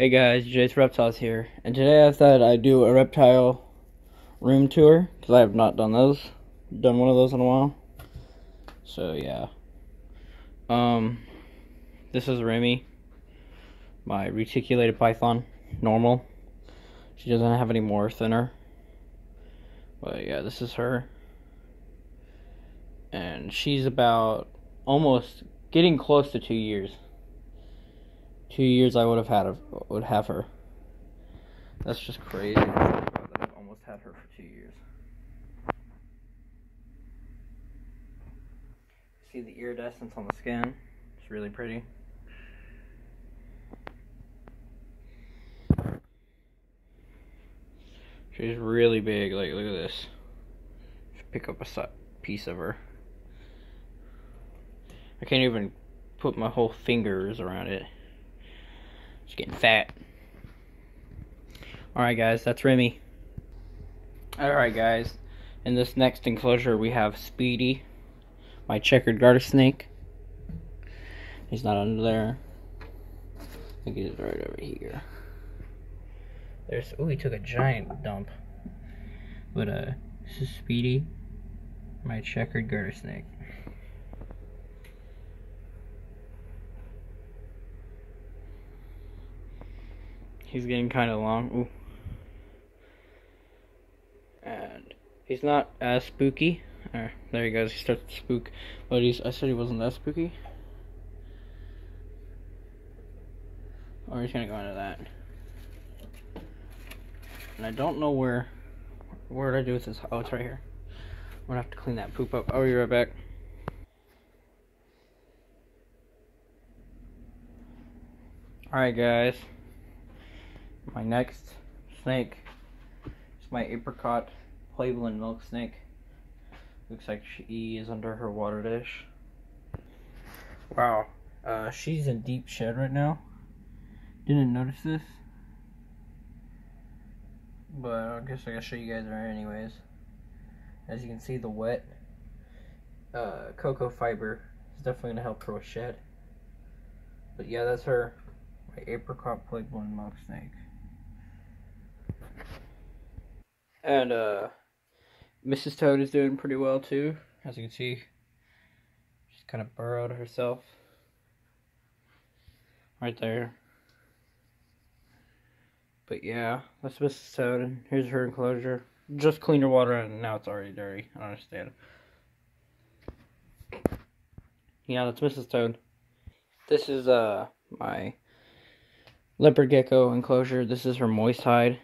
Hey guys, Jay's Reptiles here, and today I thought I'd do a reptile room tour because I have not done those, done one of those in a while. So yeah, um, this is Remy, my reticulated python, normal. She doesn't have any more thinner, but yeah, this is her, and she's about almost getting close to two years two years I would have had her, would have her. That's just crazy. I've almost had her for two years. See the iridescence on the skin? It's really pretty. She's really big. Like, look at this. Pick up a piece of her. I can't even put my whole fingers around it. She's getting fat. Alright guys, that's Remy. Alright guys, in this next enclosure we have Speedy, my checkered garter snake. He's not under there. I think he's right over here. There's, oh he took a giant dump. But uh, this is Speedy, my checkered garter snake. He's getting kind of long. Ooh. And he's not as spooky. Right, there he goes. He starts to spook. But he's. I said he wasn't that spooky. Or he's gonna go into that. And I don't know where. Where did I do with this? Oh, it's right here. I'm gonna have to clean that poop up. I'll be right back. Alright, guys my next snake is my apricot Cleveland milk snake. Looks like she is under her water dish. Wow, uh, she's in deep shed right now. Didn't notice this. But I guess I gotta show you guys her anyways. As you can see, the wet uh, cocoa fiber is definitely gonna help her with shed. But yeah, that's her, my apricot Cleveland milk snake. And uh, Mrs. Toad is doing pretty well too. As you can see, she's kind of burrowed herself. Right there. But yeah, that's Mrs. Toad. And here's her enclosure. Just cleaned her water and now it's already dirty. I don't understand. Yeah, that's Mrs. Toad. This is uh my leopard gecko enclosure. This is her moist hide.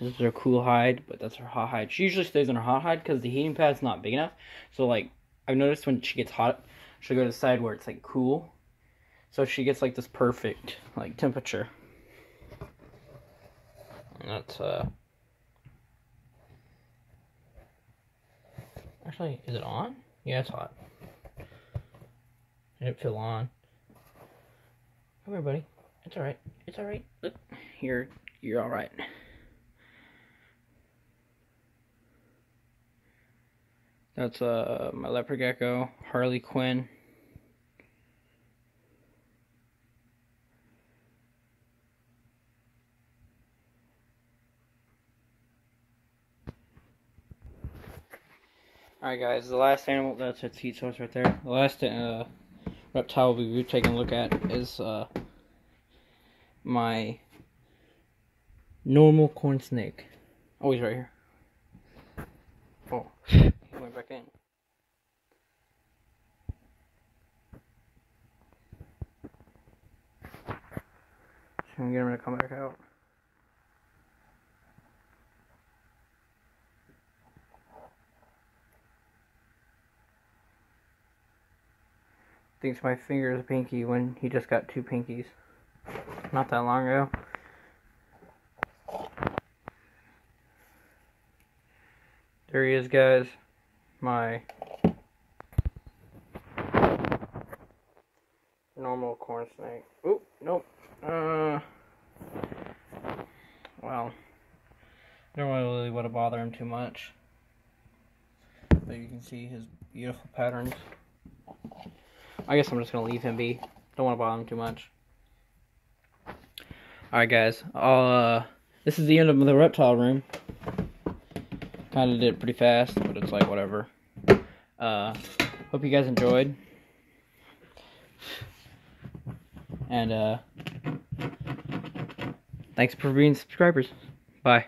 This is her cool hide, but that's her hot hide. She usually stays in her hot hide because the heating pad's not big enough. So like, I've noticed when she gets hot, she'll go to the side where it's like cool. So she gets like this perfect like temperature. And that's uh. Actually, is it on? Yeah, it's hot. It didn't feel on. Come here, buddy. It's alright. It's alright. Look, you're you're alright. That's uh, my leopard gecko, Harley Quinn. Alright guys, the last animal, that's its heat source right there. The last uh, reptile we'll be taking a look at is uh, my normal corn snake. Oh, he's right here. Oh back in. So I'm get him to come back out. Thinks my finger is pinky when he just got two pinkies. Not that long ago. There he is, guys my normal corn snake. Oop, nope. Uh, well, don't really want to bother him too much. But you can see his beautiful patterns. I guess I'm just going to leave him be. Don't want to bother him too much. Alright, guys. I'll, uh, this is the end of the reptile room. Kind of did it pretty fast, but it's like whatever. Uh, hope you guys enjoyed. And, uh, thanks for being subscribers. Bye.